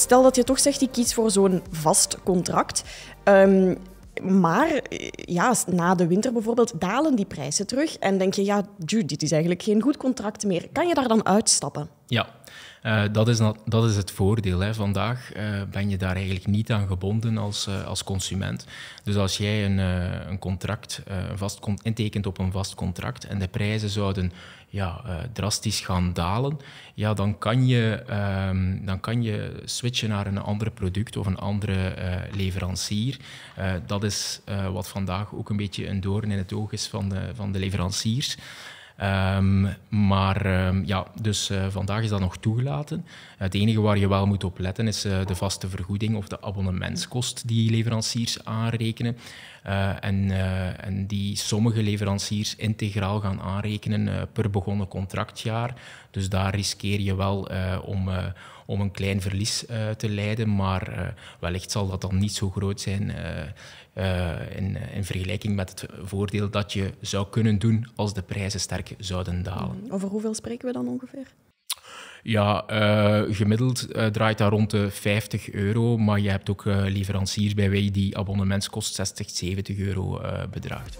stel dat je toch zegt, ik kies voor zo'n vast contract. Ehm, maar ja, na de winter bijvoorbeeld dalen die prijzen terug en denk je, ja, dit is eigenlijk geen goed contract meer. Kan je daar dan uitstappen? Ja, uh, dat, is, is het voordeel. Hè. Vandaag uh, ben je daar eigenlijk niet aan gebonden als, uh, als consument. Dus als jij een, een contract vast intekent op een vast contract en de prijzen zouden ja, drastisch gaan dalen, ja, dan, kan je, um, dan kan je switchen naar een ander product of een andere leverancier. dat is wat vandaag ook een beetje een doorn in het oog is van de, van de leveranciers. Um, maar um, ja, dus uh, vandaag is dat nog toegelaten. Het enige waar je wel moet op letten is uh, de vaste vergoeding of de abonnementskost die leveranciers aanrekenen. Uh, en, en, die sommige leveranciers integraal gaan aanrekenen per begonnen contractjaar. Dus daar riskeer je wel om, om een klein verlies te lijden, maar wellicht zal dat dan niet zo groot zijn in, in, vergelijking met het voordeel dat je zou kunnen doen als de prijzen sterk zouden dalen. Mhm. Over hoeveel spreken we dan ongeveer? Ja, uh, gemiddeld uh, draait dat rond de 50 euro, maar je hebt ook leveranciers bij wie die abonnementskost 60, 70 euro bedraagt.